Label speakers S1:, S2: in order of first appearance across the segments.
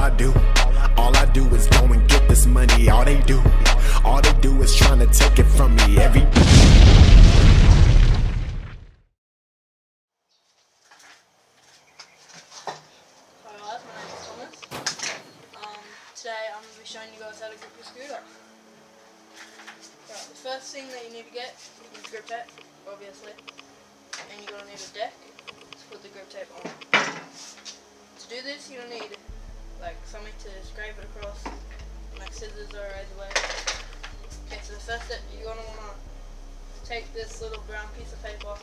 S1: I do, all I do is go and get this money. All they do, all they do is trying to take it from me every.
S2: Showing you guys how to grip your scooter. Right, the first thing that you need to get is grip tape, obviously. And you're going to need a deck to put the grip tape on. To do this, to need like something to scrape it across, like scissors or razor blade. Okay, so the first step, you're going to want to take this little brown piece of paper off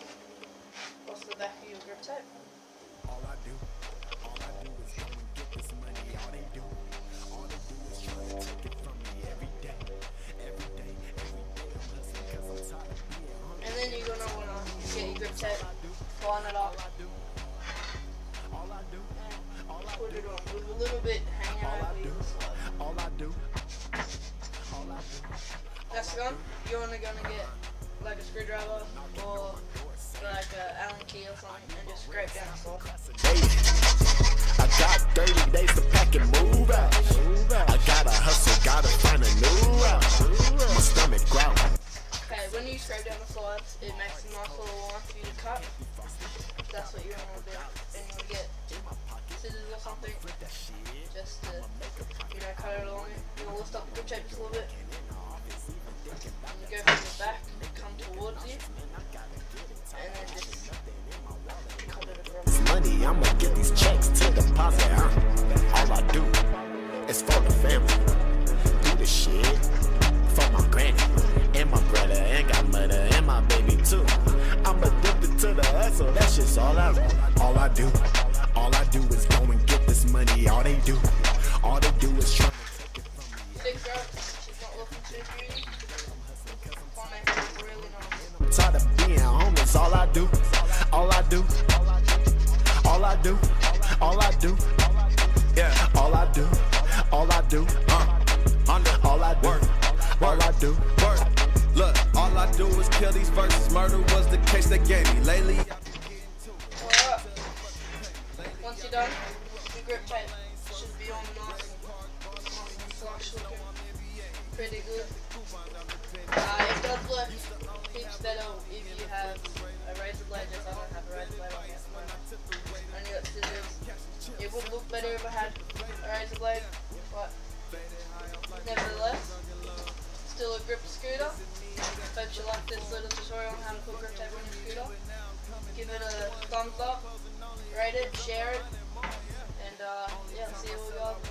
S2: the back of your grip tape.
S1: All I do, all I do is go and get this money. All they do, all they do is try to take it from me every day, every day, every day. I'm hustling 'cause I'm tired of being hungry. And then you're gonna wanna get your grip tape,
S2: line it up, and put it a little bit hanging all I do,
S1: all I do, all I do. That's done.
S2: You're only gonna get like a screwdriver or
S1: like an
S2: Allen key or something, and just scrape down the floor.
S1: I got 30 days to pack and move out. I gotta hustle, gotta find a new route.
S3: My
S1: stomach growling.
S2: Okay, when you scrape down the sides, it makes little line for you to cut.
S1: Tape just a little bit. Go from the back, come towards you, and then just. This money, I'ma get these checks to deposit. Huh? All I do is for the family. Do the shit for my granny and my brother, and got mother and my baby too. I'm addicted to the hustle. That's just all I all I do. All I do is go and get this money. All they do, all they do is try. Tired of being homeless. All I do, all I do, all I do, all I do, yeah, all I do, all I do, uh, all I do, all I do, Word.
S3: Look, all I do is kill these verses. Murder was the case they gave me. Lately.
S2: Once you're done, the grip tape should be on nice and flush looking pretty good. Uh, it does look heaps better if you have a razor blade, just I don't have a razor blade on yet. I only got scissors. It would look better if I had a razor blade, but nevertheless, still a grip scooter. Hope you liked this little tutorial on how to put grip tape on your scooter. Give it a thumbs up, rate it, share it, and uh, yeah, see you all.